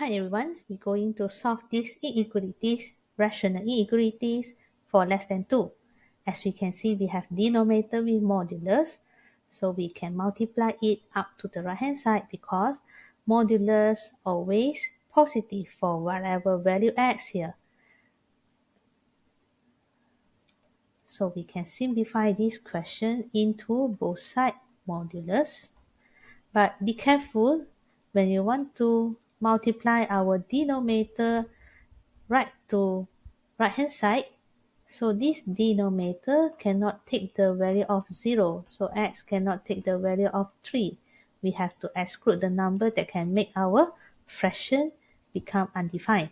Hi everyone, we're going to solve these inequalities, rational inequalities for less than 2. As we can see, we have denominator with modulus, so we can multiply it up to the right hand side because modulus always positive for whatever value x here. So we can simplify this question into both side modulus. But be careful when you want to multiply our denominator right to right hand side. So this denominator cannot take the value of 0. So x cannot take the value of 3. We have to exclude the number that can make our fraction become undefined.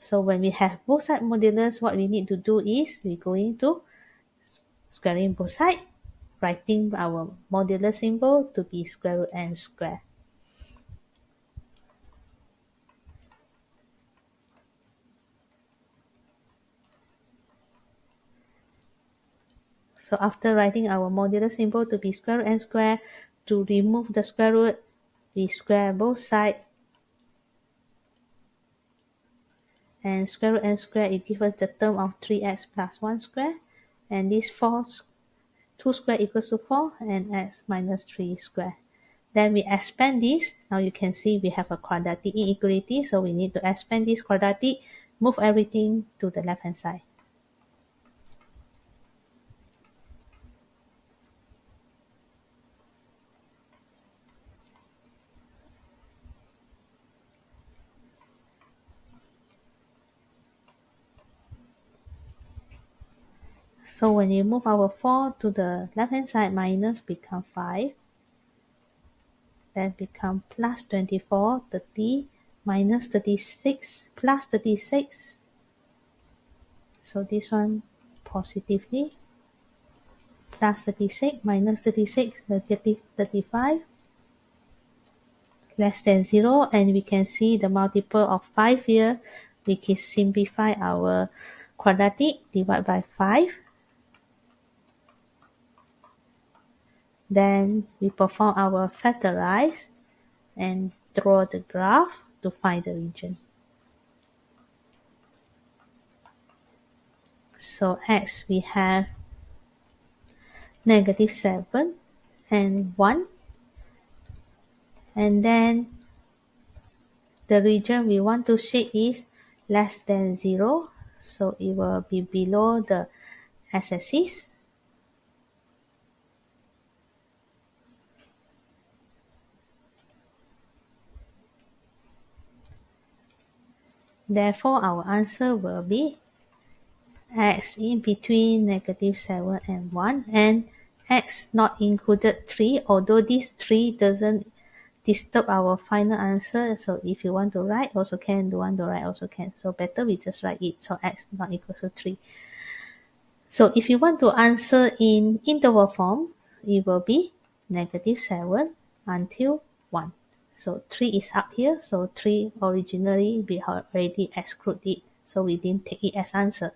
So when we have both side modulus, what we need to do is we're going to squaring both sides, writing our modulus symbol to be square root n square. So after writing our modular symbol to be square root n square, to remove the square root, we square both sides. And square root n square, it gives us the term of 3x plus 1 square. And this 4, 2 square equals to 4 and x minus 3 square. Then we expand this. Now you can see we have a quadratic inequality. So we need to expand this quadratic, move everything to the left hand side. So when you move our 4 to the left hand side, minus become 5. Then become plus 24, 30, minus 36, plus 36. So this one positively. Plus 36, minus 36, negative 35. Less than 0. And we can see the multiple of 5 here. We can simplify our quadratic, divide by 5 Then we perform our factorize and draw the graph to find the region. So x we have negative 7 and 1 and then the region we want to shade is less than 0 so it will be below the x-axis Therefore, our answer will be x in between negative 7 and 1 and x not included 3 although this 3 doesn't disturb our final answer. So if you want to write also can. Do want to write also can. So better we just write it. So x not equal to 3 so if you want to answer in interval form it will be negative 7 until 1 so 3 is up here. So 3 originally we already excluded it. So we didn't take it as answer.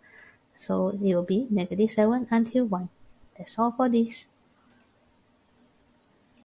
So it will be negative 7 until 1. That's all for this.